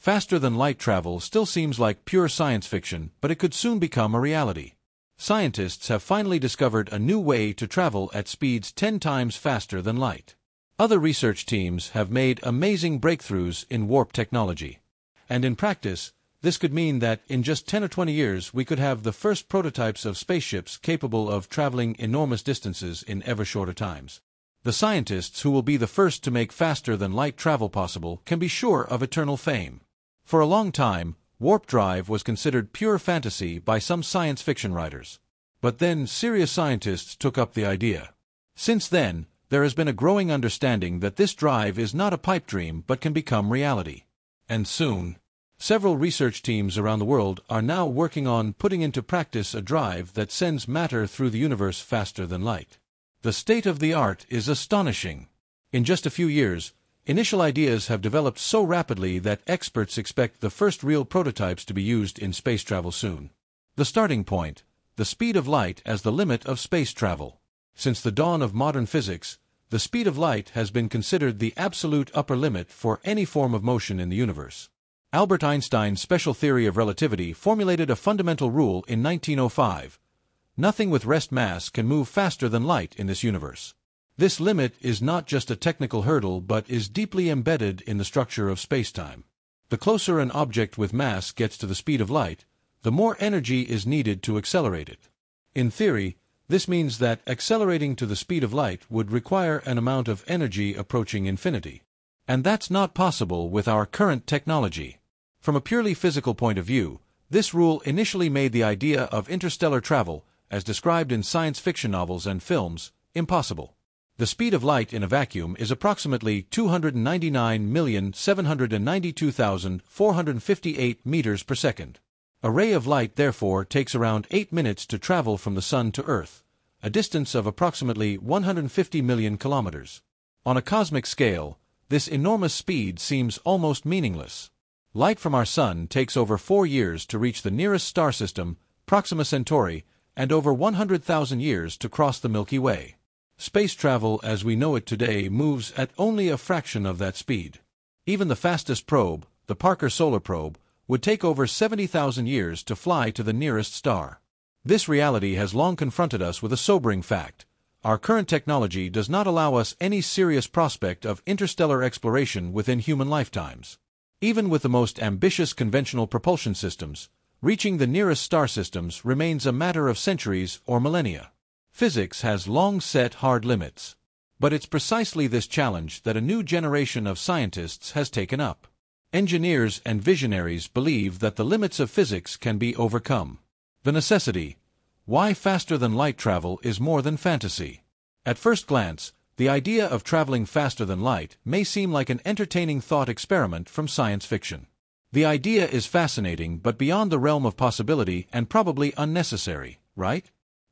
Faster-than-light travel still seems like pure science fiction, but it could soon become a reality. Scientists have finally discovered a new way to travel at speeds 10 times faster than light. Other research teams have made amazing breakthroughs in warp technology. And in practice, this could mean that in just 10 or 20 years we could have the first prototypes of spaceships capable of traveling enormous distances in ever shorter times. The scientists who will be the first to make faster than light travel possible can be sure of eternal fame. For a long time, warp drive was considered pure fantasy by some science fiction writers. But then serious scientists took up the idea. Since then, there has been a growing understanding that this drive is not a pipe dream but can become reality. And soon, several research teams around the world are now working on putting into practice a drive that sends matter through the universe faster than light. The state of the art is astonishing. In just a few years, Initial ideas have developed so rapidly that experts expect the first real prototypes to be used in space travel soon. The starting point, the speed of light as the limit of space travel. Since the dawn of modern physics, the speed of light has been considered the absolute upper limit for any form of motion in the universe. Albert Einstein's special theory of relativity formulated a fundamental rule in 1905. Nothing with rest mass can move faster than light in this universe. This limit is not just a technical hurdle but is deeply embedded in the structure of spacetime. The closer an object with mass gets to the speed of light, the more energy is needed to accelerate it. In theory, this means that accelerating to the speed of light would require an amount of energy approaching infinity. And that's not possible with our current technology. From a purely physical point of view, this rule initially made the idea of interstellar travel, as described in science fiction novels and films, impossible. The speed of light in a vacuum is approximately 299,792,458 meters per second. A ray of light therefore takes around 8 minutes to travel from the Sun to Earth, a distance of approximately 150 million kilometers. On a cosmic scale, this enormous speed seems almost meaningless. Light from our Sun takes over four years to reach the nearest star system, Proxima Centauri, and over 100,000 years to cross the Milky Way. Space travel as we know it today moves at only a fraction of that speed. Even the fastest probe, the Parker Solar Probe, would take over 70,000 years to fly to the nearest star. This reality has long confronted us with a sobering fact. Our current technology does not allow us any serious prospect of interstellar exploration within human lifetimes. Even with the most ambitious conventional propulsion systems, reaching the nearest star systems remains a matter of centuries or millennia. Physics has long set hard limits. But it's precisely this challenge that a new generation of scientists has taken up. Engineers and visionaries believe that the limits of physics can be overcome. The necessity, why faster than light travel is more than fantasy. At first glance, the idea of traveling faster than light may seem like an entertaining thought experiment from science fiction. The idea is fascinating but beyond the realm of possibility and probably unnecessary, right?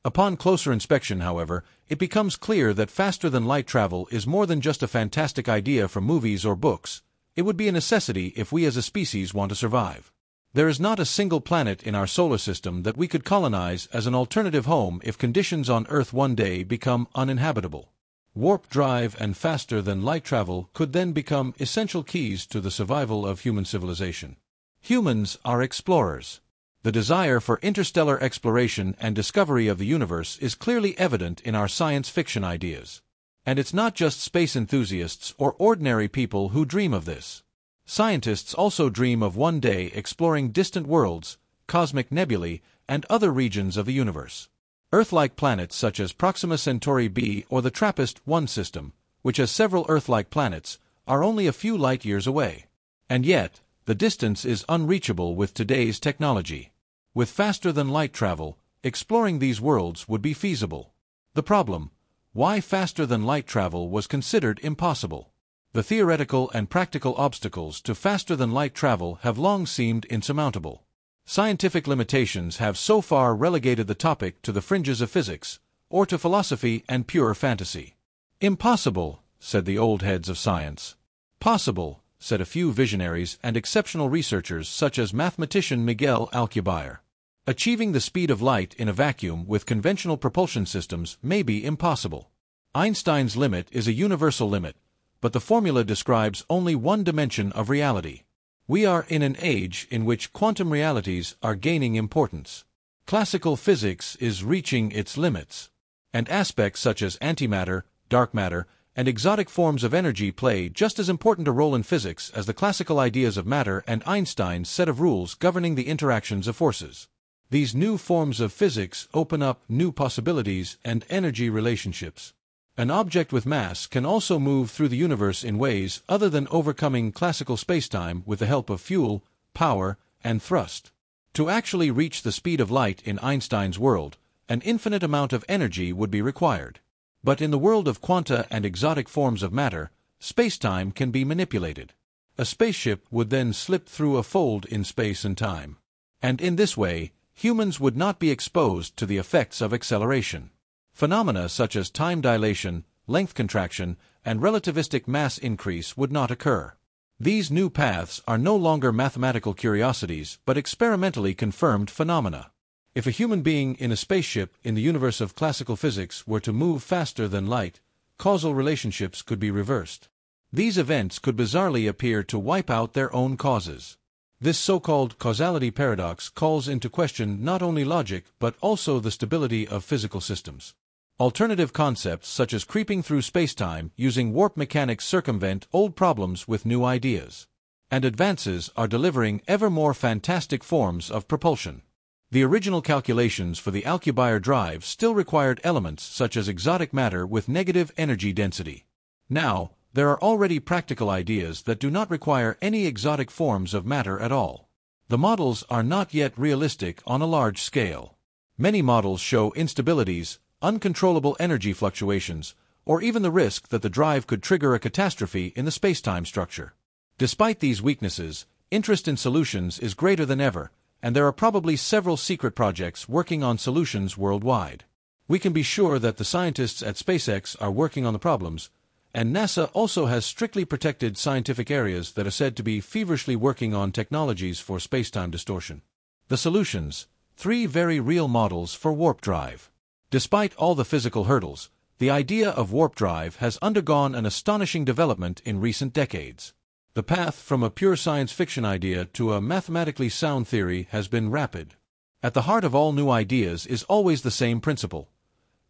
Upon closer inspection, however, it becomes clear that faster-than-light travel is more than just a fantastic idea from movies or books. It would be a necessity if we as a species want to survive. There is not a single planet in our solar system that we could colonize as an alternative home if conditions on Earth one day become uninhabitable. Warp drive and faster-than-light travel could then become essential keys to the survival of human civilization. Humans are explorers. The desire for interstellar exploration and discovery of the universe is clearly evident in our science fiction ideas. And it's not just space enthusiasts or ordinary people who dream of this. Scientists also dream of one day exploring distant worlds, cosmic nebulae, and other regions of the universe. Earth-like planets such as Proxima Centauri b or the TRAPPIST-1 system, which has several Earth-like planets, are only a few light years away. And yet, the distance is unreachable with today's technology. With faster-than-light travel, exploring these worlds would be feasible. The problem, why faster-than-light travel was considered impossible. The theoretical and practical obstacles to faster-than-light travel have long seemed insurmountable. Scientific limitations have so far relegated the topic to the fringes of physics, or to philosophy and pure fantasy. Impossible, said the old heads of science. Possible, said a few visionaries and exceptional researchers such as mathematician Miguel Alcubierre. Achieving the speed of light in a vacuum with conventional propulsion systems may be impossible. Einstein's limit is a universal limit, but the formula describes only one dimension of reality. We are in an age in which quantum realities are gaining importance. Classical physics is reaching its limits, and aspects such as antimatter, dark matter, and exotic forms of energy play just as important a role in physics as the classical ideas of matter and Einstein's set of rules governing the interactions of forces. These new forms of physics open up new possibilities and energy relationships. An object with mass can also move through the universe in ways other than overcoming classical spacetime with the help of fuel, power, and thrust. To actually reach the speed of light in Einstein's world, an infinite amount of energy would be required. But in the world of quanta and exotic forms of matter, spacetime can be manipulated. A spaceship would then slip through a fold in space and time. And in this way, humans would not be exposed to the effects of acceleration. Phenomena such as time dilation, length contraction, and relativistic mass increase would not occur. These new paths are no longer mathematical curiosities, but experimentally confirmed phenomena. If a human being in a spaceship in the universe of classical physics were to move faster than light, causal relationships could be reversed. These events could bizarrely appear to wipe out their own causes. This so-called causality paradox calls into question not only logic but also the stability of physical systems. Alternative concepts such as creeping through spacetime using warp mechanics circumvent old problems with new ideas. And advances are delivering ever more fantastic forms of propulsion. The original calculations for the Alcubierre drive still required elements such as exotic matter with negative energy density. Now, there are already practical ideas that do not require any exotic forms of matter at all. The models are not yet realistic on a large scale. Many models show instabilities, uncontrollable energy fluctuations, or even the risk that the drive could trigger a catastrophe in the spacetime structure. Despite these weaknesses, interest in solutions is greater than ever, and there are probably several secret projects working on solutions worldwide. We can be sure that the scientists at SpaceX are working on the problems, and NASA also has strictly protected scientific areas that are said to be feverishly working on technologies for spacetime distortion. The solutions three very real models for warp drive. Despite all the physical hurdles, the idea of warp drive has undergone an astonishing development in recent decades. The path from a pure science fiction idea to a mathematically sound theory has been rapid. At the heart of all new ideas is always the same principle.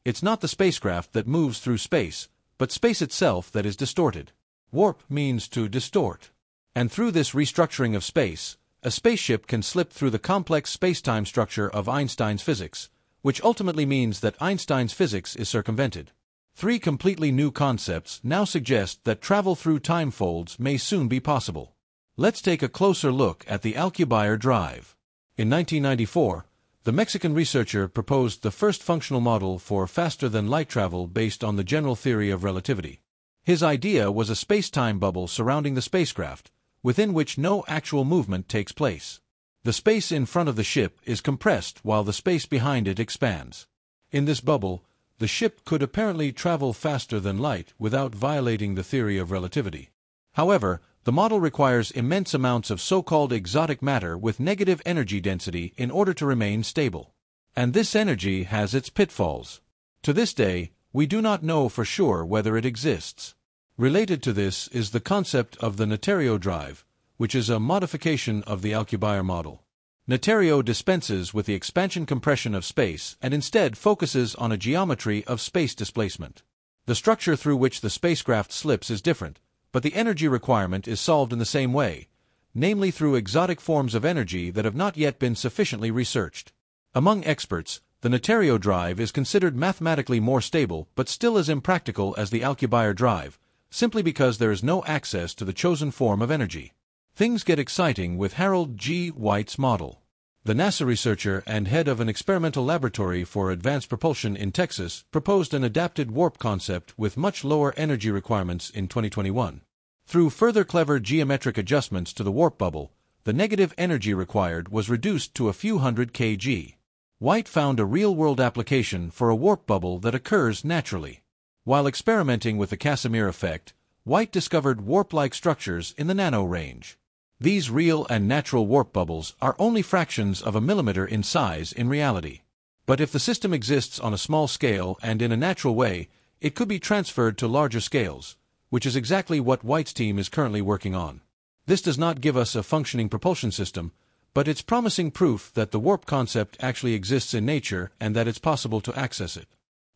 It's not the spacecraft that moves through space, but space itself that is distorted. Warp means to distort. And through this restructuring of space, a spaceship can slip through the complex space-time structure of Einstein's physics, which ultimately means that Einstein's physics is circumvented. Three completely new concepts now suggest that travel through time folds may soon be possible. Let's take a closer look at the Alcubierre drive. In 1994, the Mexican researcher proposed the first functional model for faster-than-light travel based on the general theory of relativity. His idea was a space-time bubble surrounding the spacecraft, within which no actual movement takes place. The space in front of the ship is compressed while the space behind it expands. In this bubble, the ship could apparently travel faster than light without violating the theory of relativity. However, the model requires immense amounts of so-called exotic matter with negative energy density in order to remain stable. And this energy has its pitfalls. To this day, we do not know for sure whether it exists. Related to this is the concept of the Natário drive, which is a modification of the Alcubierre model. Natário dispenses with the expansion compression of space and instead focuses on a geometry of space displacement. The structure through which the spacecraft slips is different, but the energy requirement is solved in the same way, namely through exotic forms of energy that have not yet been sufficiently researched. Among experts, the Natário drive is considered mathematically more stable but still as impractical as the Alcubierre drive, simply because there is no access to the chosen form of energy. Things get exciting with Harold G. White's model. The NASA researcher and head of an experimental laboratory for advanced propulsion in Texas proposed an adapted warp concept with much lower energy requirements in 2021. Through further clever geometric adjustments to the warp bubble, the negative energy required was reduced to a few hundred kg. White found a real-world application for a warp bubble that occurs naturally. While experimenting with the Casimir effect, White discovered warp-like structures in the nano range. These real and natural warp bubbles are only fractions of a millimeter in size in reality. But if the system exists on a small scale and in a natural way, it could be transferred to larger scales, which is exactly what White's team is currently working on. This does not give us a functioning propulsion system, but it's promising proof that the warp concept actually exists in nature and that it's possible to access it.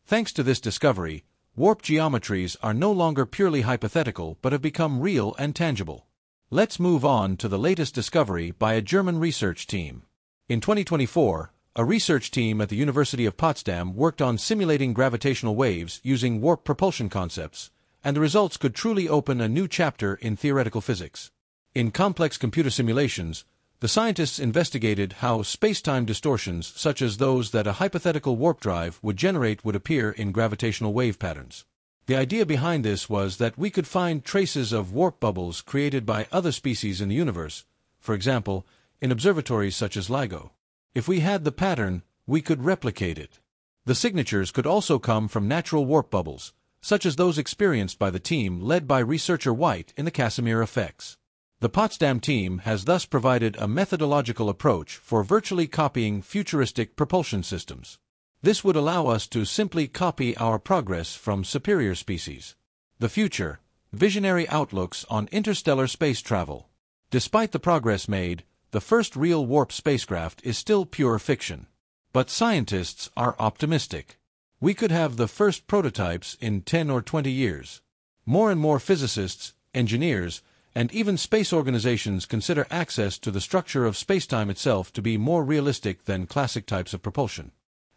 Thanks to this discovery, warp geometries are no longer purely hypothetical but have become real and tangible. Let's move on to the latest discovery by a German research team. In 2024, a research team at the University of Potsdam worked on simulating gravitational waves using warp propulsion concepts, and the results could truly open a new chapter in theoretical physics. In complex computer simulations, the scientists investigated how space-time distortions such as those that a hypothetical warp drive would generate would appear in gravitational wave patterns. The idea behind this was that we could find traces of warp bubbles created by other species in the universe, for example, in observatories such as LIGO. If we had the pattern, we could replicate it. The signatures could also come from natural warp bubbles, such as those experienced by the team led by researcher White in the Casimir effects. The Potsdam team has thus provided a methodological approach for virtually copying futuristic propulsion systems. This would allow us to simply copy our progress from superior species. The future, visionary outlooks on interstellar space travel. Despite the progress made, the first real warp spacecraft is still pure fiction. But scientists are optimistic. We could have the first prototypes in 10 or 20 years. More and more physicists, engineers, and even space organizations consider access to the structure of spacetime itself to be more realistic than classic types of propulsion.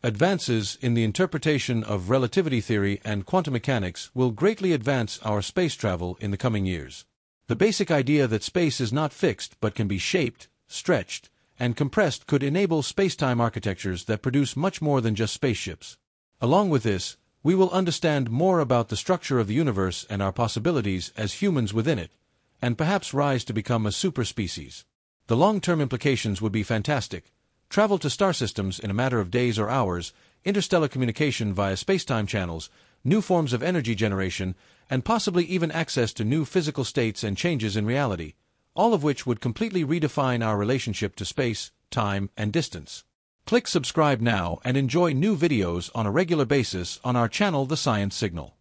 Advances in the interpretation of relativity theory and quantum mechanics will greatly advance our space travel in the coming years. The basic idea that space is not fixed but can be shaped, stretched, and compressed could enable spacetime architectures that produce much more than just spaceships. Along with this, we will understand more about the structure of the universe and our possibilities as humans within it, and perhaps rise to become a superspecies. The long-term implications would be fantastic. Travel to star systems in a matter of days or hours, interstellar communication via spacetime channels, new forms of energy generation, and possibly even access to new physical states and changes in reality, all of which would completely redefine our relationship to space, time, and distance. Click subscribe now and enjoy new videos on a regular basis on our channel The Science Signal.